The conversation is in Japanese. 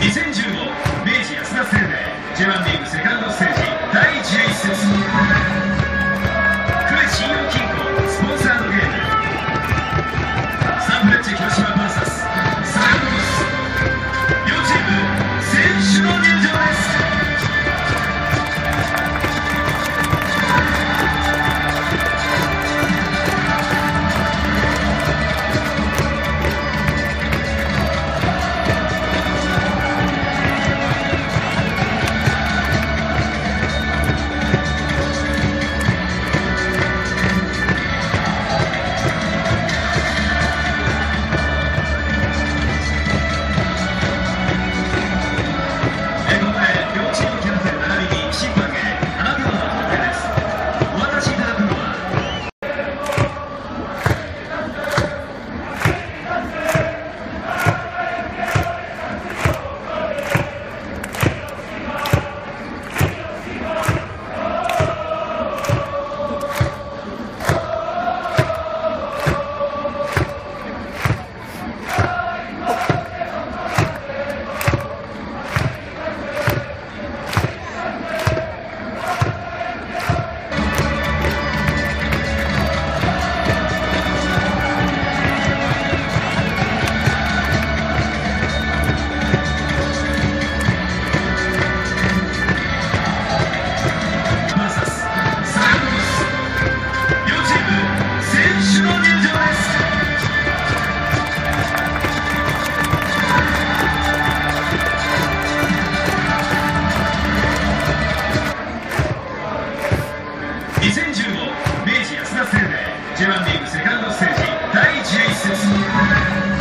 2015明治安田生命 J1 リーグセカンドステージ第11節セカンドステージ第11節